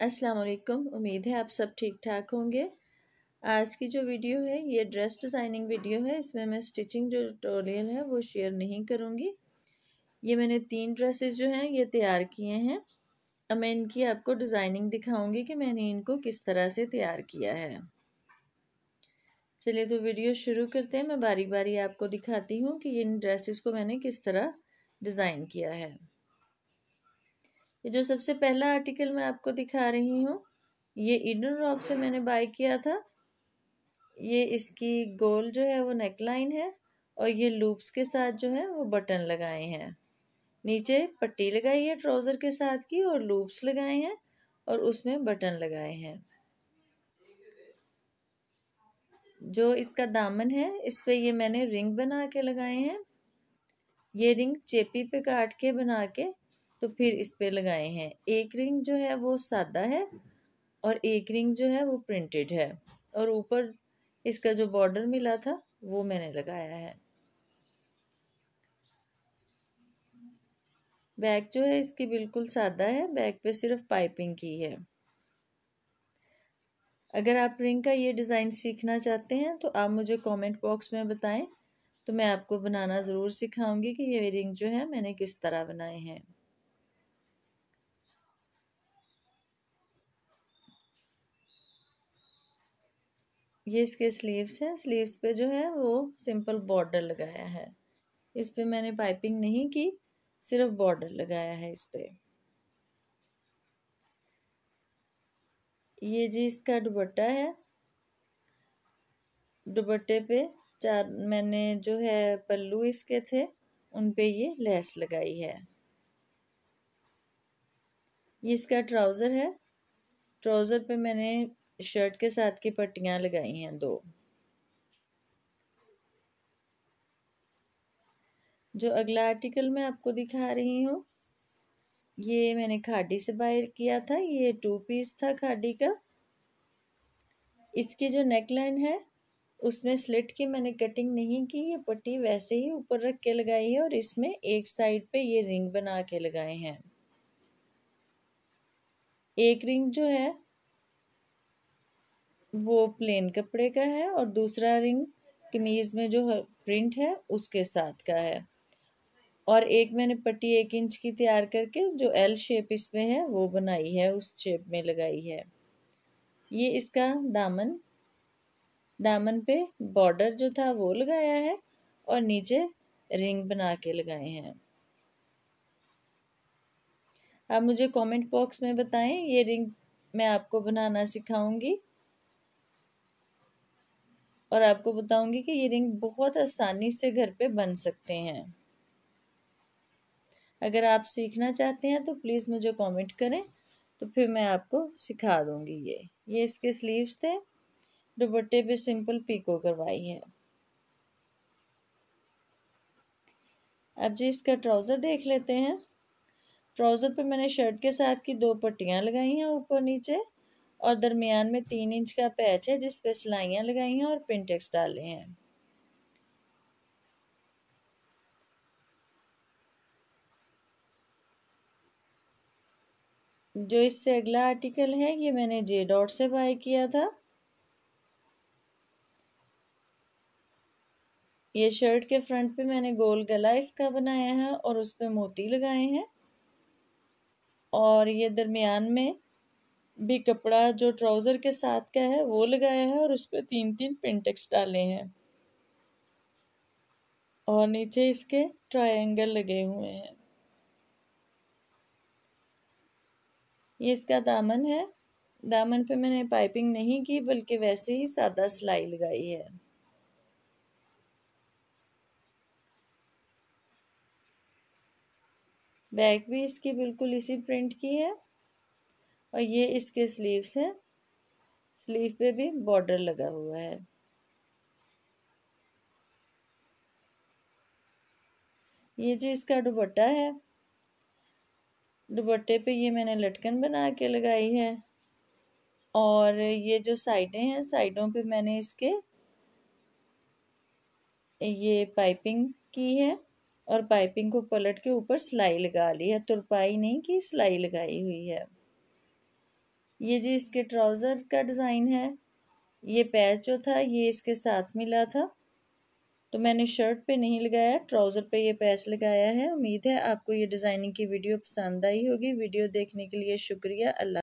अस्सलाम वालेकुम उम्मीद है आप सब ठीक ठाक होंगे। आज की जो वीडियो है, ये ड्रेस डिज़ाइनिंग वीडियो है। इसमें मैं स्टिचिंग जो ट्यूटोरियल है, वो शेयर नहीं करूँगी। ये मैंने तीन ड्रेसेस जो हैं, ये तैयार किए हैं। अब मैं इनकी आपको डिज़ाइनिंग दिखाऊँगी कि मैंने इनको किस तरह से तैयार किया है। चलिए तो वीडियो शुरू करते हैं। मैं बारी बारी आपको दिखाती हूँ कि इन ड्रेसेस को मैंने किस तरह डिज़ाइन किया है। ये जो सबसे पहला आर्टिकल मैं आपको दिखा रही हूँ, ये ईडन रॉप से मैंने बाय किया था। ये इसकी गोल जो है वो नेकलाइन है और ये लूप्स के साथ जो है वो बटन लगाए हैं। नीचे पट्टी लगाई है ट्राउज़र के साथ की और लूप्स लगाए हैं और उसमें बटन लगाए हैं। जो इसका दामन है, इस पे ये मैंने रिंग बना के लगाए हैं। ये रिंग चेपी पे काट के बना के तो फिर इस पे लगाए हैं। एक रिंग जो है वो सादा है और एक रिंग जो है वो प्रिंटेड है। और ऊपर इसका जो बॉर्डर मिला था, वो मैंने लगाया है। बैक जो है इसकी बिल्कुल सादा है बैक पे सिर्फ़ पाइपिंग की है। अगर आप रिंग का ये डिज़ाइन सीखना चाहते हैं तो आप मुझे कमेंट बॉक्स में बताएँ तो मैं आपको बनाना ज़रूर सिखाऊँगी कि ये रिंग जो है मैंने किस तरह बनाए हैं। ये इसके स्लीव्स हैं। स्लीव्स पे जो है वो सिंपल बॉर्डर लगाया है। इस पे मैंने पाइपिंग नहीं की, सिर्फ़ बॉर्डर लगाया है इस पे। ये जी इसका दुपट्टा है। दुपट्टे पे चार, मैंने जो है पल्लू इसके थे, उन पे ये लेस लगाई है। ये इसका ट्राउज़र है। ट्राउज़र पे मैंने शर्ट के साथ की पट्टियाँ लगाई हैं दो। जो अगला आर्टिकल मैं आपको दिखा रही हूँ, ये मैंने खाडी से बाहर किया था, ये टू पीस था खाडी का। इसकी जो नेकलाइन है, उसमें स्लिट की मैंने कटिंग नहीं की, ये पट्टी वैसे ही ऊपर रख के लगाई है और इसमें एक साइड पे ये रिंग बना के लगाए हैं। एक रिंग जो है वो प्लेन कपड़े का है और दूसरा रिंग कमीज़ में जो प्रिंट है, उसके साथ का है। और एक मैंने पट्टी एक इंच की तैयार करके जो एल शेप इसमें है, वो बनाई है, उस शेप में लगाई है। ये इसका दामन दामन पे बॉर्डर जो था, वो लगाया है और नीचे रिंग बना के लगाए हैं। आप मुझे कमेंट बॉक्स में बताएँ, ये रिंग मैं आपको बनाना सिखाऊँगी। और आपको बताऊँगी कि ये रिंग बहुत आसानी से घर पे बन सकते हैं। अगर आप सीखना चाहते हैं तो प्लीज़ मुझे कमेंट करें तो फिर मैं आपको सिखा दूँगी ये। ये इसके स्लीव्स थे, दुपट्टे पे सिंपल पीको करवाई है। अब जी इसका ट्राउज़र देख लेते हैं। ट्राउज़र पे मैंने शर्ट के साथ की दो पट्टियाँ लगाई हैं, ऊपर नीचे। और दरमियान में तीन इंच का पैच है जिस पे सिलाइयाँ लगाई हैं और पिंटेक्स डाले हैं। जो इससे अगला आर्टिकल है, ये मैंने जे डॉट से बाय किया था। ये शर्ट के फ्रंट पे मैंने गोल गला इसका बनाया है और उस पर मोती लगाए हैं। और ये दरमियान में भी कपड़ा जो ट्राउज़र के साथ का है, वो लगाया है और उस पर तीन तीन पिंटेक्स डाले हैं। और नीचे इसके ट्रायंगल लगे हुए हैं। ये इसका दामन है। दामन पे मैंने पाइपिंग नहीं की, बल्कि वैसे ही सादा सिलाई लगाई है। बैक भी इसकी बिल्कुल इसी प्रिंट की है। और ये इसके स्लीव्स हैं स्लीव पे भी बॉर्डर लगा हुआ है। ये जी इसका दुपट्टा है। दुपट्टे पे ये मैंने लटकन बना के लगाई है। और ये जो साइडें हैं, साइडों पे मैंने इसके ये पाइपिंग की है और पाइपिंग को पलट के ऊपर सिलाई लगा ली है। तुरपाई नहीं की, सिलाई लगाई हुई है। ये जी इसके ट्राउज़र का डिज़ाइन है, ये पैच जो था, ये इसके साथ मिला था। तो मैंने शर्ट पे नहीं लगाया, ट्राउज़र पे ये पैच लगाया है। उम्मीद है आपको ये डिज़ाइनिंग की वीडियो पसंद आई होगी। वीडियो देखने के लिए शुक्रिया। अल्लाह